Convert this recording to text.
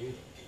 Beautiful.